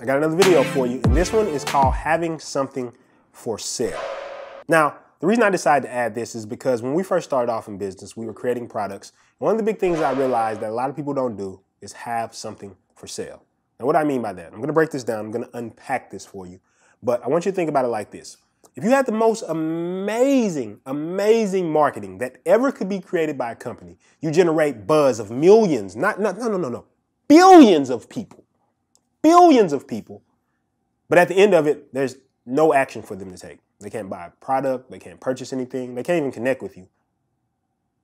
I got another video for you, and this one is called Having Something for Sale. Now, the reason I decided to add this is because when we first started off in business, we were creating products. One of the big things I realized that a lot of people don't do is have something for sale. Now, what I mean by that? I'm gonna break this down, I'm gonna unpack this for you. But I want you to think about it like this. If you had the most amazing, amazing marketing that ever could be created by a company, you generate buzz of millions, not, not no, no, no, no, billions of people, billions of people. But at the end of it, there's no action for them to take. They can't buy a product, they can't purchase anything, they can't even connect with you.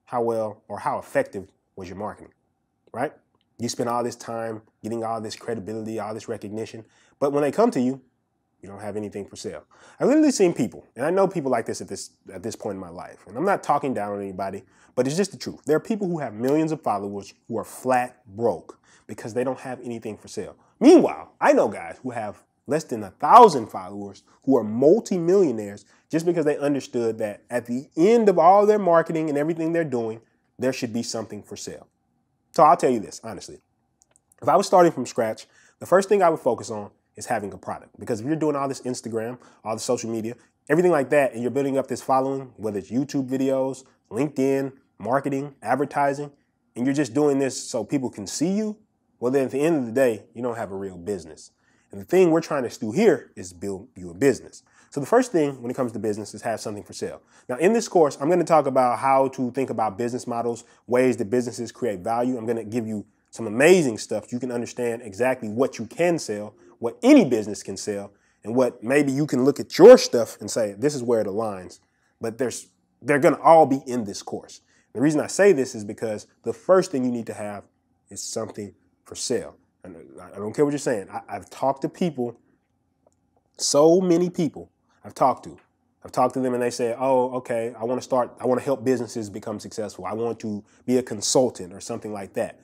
How well or how effective was your marketing, right? You spend all this time getting all this credibility, all this recognition, but when they come to you, you don't have anything for sale. I've literally seen people, and I know people like this at this at this point in my life. And I'm not talking down on anybody, but it's just the truth. There are people who have millions of followers who are flat broke because they don't have anything for sale. Meanwhile, I know guys who have less than a thousand followers who are multimillionaires just because they understood that at the end of all their marketing and everything they're doing, there should be something for sale. So I'll tell you this honestly. If I was starting from scratch, the first thing I would focus on is having a product. Because if you're doing all this Instagram, all the social media, everything like that, and you're building up this following, whether it's YouTube videos, LinkedIn, marketing, advertising, and you're just doing this so people can see you, well, then at the end of the day, you don't have a real business. And the thing we're trying to do here is build you a business. So the first thing when it comes to business is have something for sale. Now in this course, I'm going to talk about how to think about business models, ways that businesses create value. I'm going to give you some amazing stuff. You can understand exactly what you can sell, what any business can sell, and what maybe you can look at your stuff and say, this is where it aligns. But there's they're going to all be in this course. The reason I say this is because the first thing you need to have is something for sale. I don't care what you're saying. I, I've talked to people, so many people I've talked to. I've talked to them and they say, oh, okay, I want to start, I want to help businesses become successful. I want to be a consultant or something like that.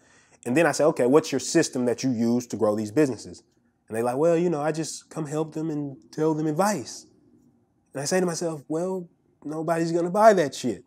And then I say, okay, what's your system that you use to grow these businesses? And they're like, well, you know, I just come help them and tell them advice. And I say to myself, well, nobody's going to buy that shit.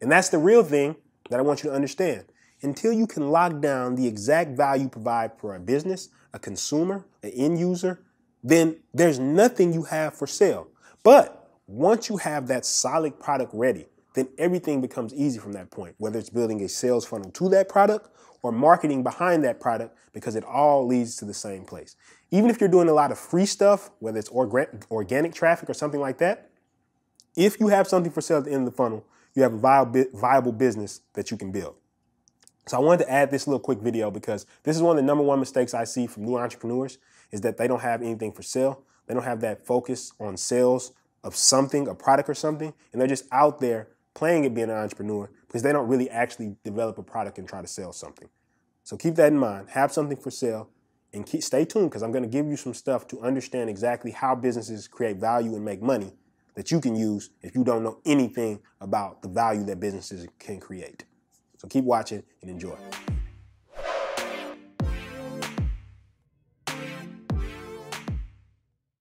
And that's the real thing that I want you to understand until you can lock down the exact value provide for a business, a consumer, an end user, then there's nothing you have for sale. But once you have that solid product ready, then everything becomes easy from that point, whether it's building a sales funnel to that product or marketing behind that product, because it all leads to the same place. Even if you're doing a lot of free stuff, whether it's organic traffic or something like that, if you have something for sale at the end of the funnel, you have a viable business that you can build. So I wanted to add this little quick video because this is one of the number one mistakes I see from new entrepreneurs is that they don't have anything for sale. They don't have that focus on sales of something, a product or something, and they're just out there playing at being an entrepreneur because they don't really actually develop a product and try to sell something. So keep that in mind. Have something for sale and keep, stay tuned because I'm going to give you some stuff to understand exactly how businesses create value and make money that you can use if you don't know anything about the value that businesses can create. So keep watching and enjoy.